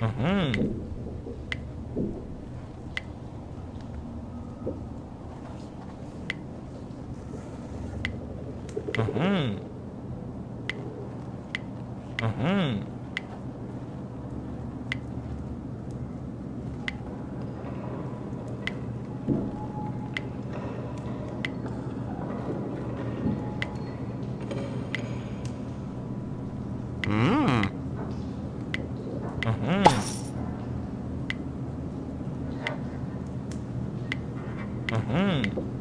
Mhm. Mhm. 嗯。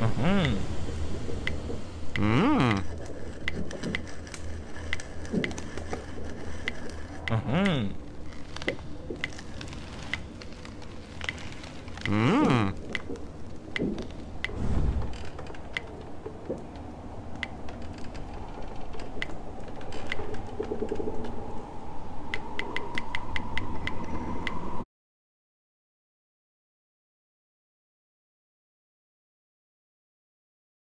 嗯嗯。